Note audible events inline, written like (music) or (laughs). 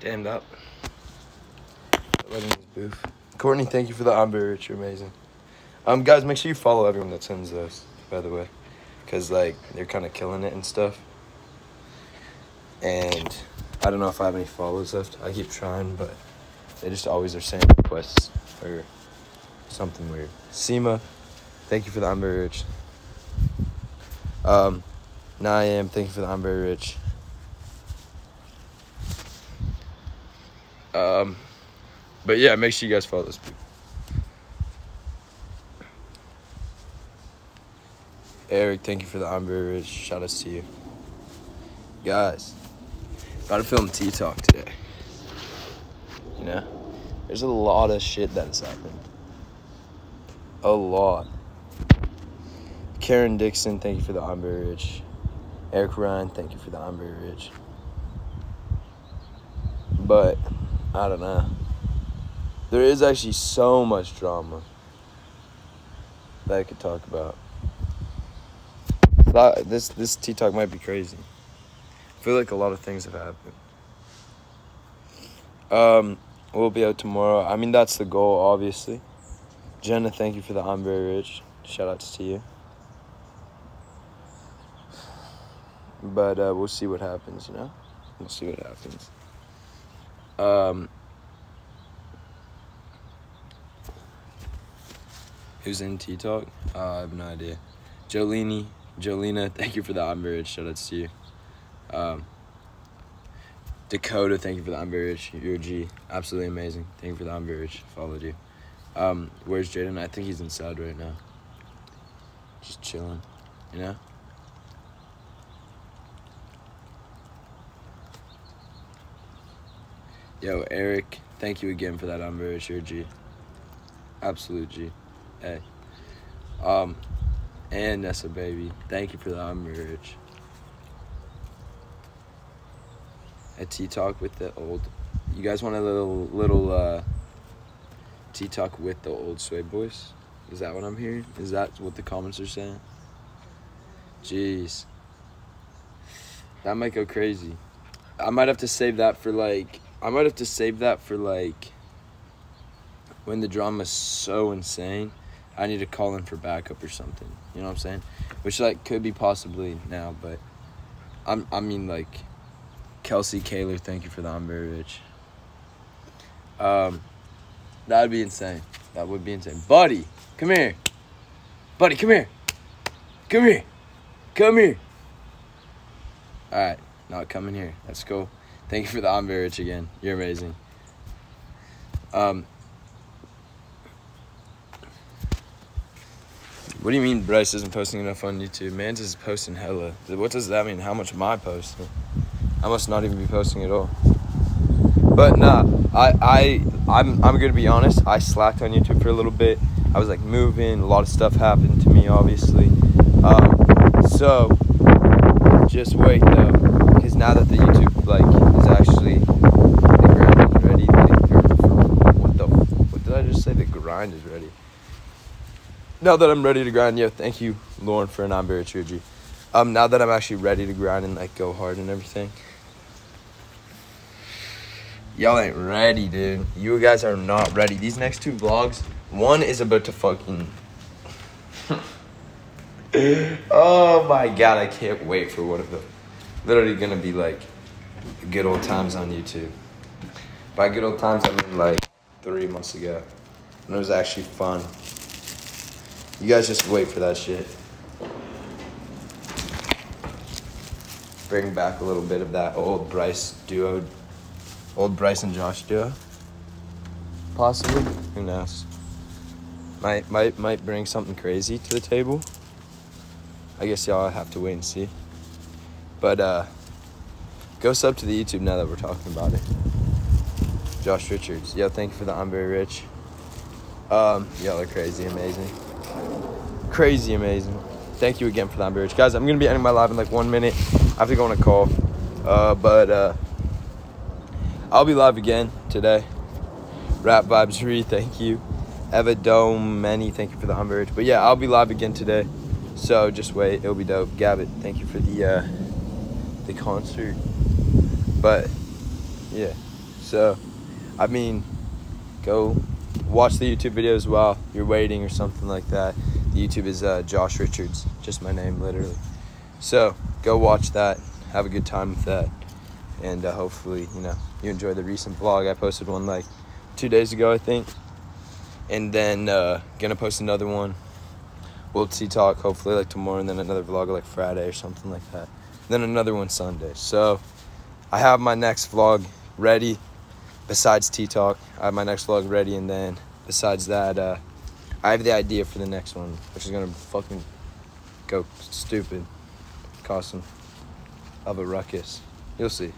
Damned up. Booth. Courtney, thank you for the Amber. You're amazing. Um, guys, make sure you follow everyone that sends those, by the way. Because, like, they're kind of killing it and stuff. And I don't know if I have any follows left. I keep trying, but they just always are saying requests or something weird. Seema, thank you for the Amber Rich. Um, Niam, thank you for the Amber Rich. Um, but yeah, make sure you guys follow those people. Eric, thank you for the Amber Rich. Shout outs to you. Guys, to film T Talk today. You know? There's a lot of shit that has happened. A lot. Karen Dixon, thank you for the Amber Rich. Eric Ryan, thank you for the Amber Rich. But, I don't know. There is actually so much drama that I could talk about. This this T talk might be crazy. I feel like a lot of things have happened. Um, we'll be out tomorrow. I mean, that's the goal, obviously. Jenna, thank you for the I'm very rich. Shout outs to you. But uh, we'll see what happens, you know? We'll see what happens. Um, who's in T Talk? Uh, I have no idea. Jolene, Jolena, (laughs) thank you for the I'm very. Shout outs to you. Um, Dakota, thank you for the I'm very rich. Absolutely amazing. Thank you for the I'm very. Followed you. Um, where's Jaden? I think he's inside right now. Just chilling, you know? Yo, Eric, thank you again for that. I'm very sure, G. Absolute G. Hey. Um, and Nessa baby, thank you for the rich. A tea talk with the old. You guys want a little little uh, tea talk with the old Sway boys? Is that what I'm hearing? Is that what the comments are saying? Jeez. That might go crazy. I might have to save that for like. I might have to save that for like. When the drama's so insane, I need to call in for backup or something. You know what I'm saying? Which like could be possibly now, but. I'm. I mean like. Kelsey Kaler, thank you for the I'm very rich. Um, that'd be insane. That would be insane. Buddy, come here. Buddy, come here. Come here. Come here. All right, not coming here. Let's go. Thank you for the I'm very rich again. You're amazing. Um, what do you mean Bryce isn't posting enough on YouTube? Mans is posting hella. What does that mean? How much am I posting? I must not even be posting at all. But nah, I I I'm I'm gonna be honest. I slacked on YouTube for a little bit. I was like moving. A lot of stuff happened to me, obviously. Um, so just wait though, because now that the YouTube like is actually the grind is ready. Like, or, what the what did I just say? The grind is ready. Now that I'm ready to grind, yeah, thank you, Lauren, for an I'm very. Um, now that I'm actually ready to grind and like go hard and everything. Y'all ain't ready, dude. You guys are not ready. These next two vlogs, one is about to fucking. (laughs) oh my god, I can't wait for one of them. Literally gonna be like good old times on YouTube. By good old times, I mean like three months ago. And it was actually fun. You guys just wait for that shit. Bring back a little bit of that old Bryce duo old Bryce and Josh duo. Possibly. Who knows? Might might might bring something crazy to the table. I guess y'all have to wait and see. But uh go sub to the YouTube now that we're talking about it. Josh Richards. Yo, thank you for the I'm very rich. Um, y'all are crazy amazing. Crazy amazing. Thank you again for very rich. Guys, I'm gonna be ending my live in like one minute. I have to go on a call. Uh but uh I'll be live again today. Rap Vibes 3, thank you. Eva Dome, many, thank you for the Humber. But yeah, I'll be live again today. So just wait, it'll be dope. Gabbit, thank you for the uh the concert. But yeah. So, I mean, go watch the YouTube videos while you're waiting or something like that. The YouTube is uh, Josh Richards, just my name, literally. So, go watch that. Have a good time with that. And uh, hopefully, you know, you enjoy the recent vlog. I posted one like two days ago, I think. And then, uh, gonna post another one. We'll T Talk hopefully like tomorrow, and then another vlog like Friday or something like that. Then another one Sunday. So, I have my next vlog ready. Besides T Talk, I have my next vlog ready, and then besides that, uh, I have the idea for the next one, which is gonna fucking go stupid, cause some of a ruckus. You'll see.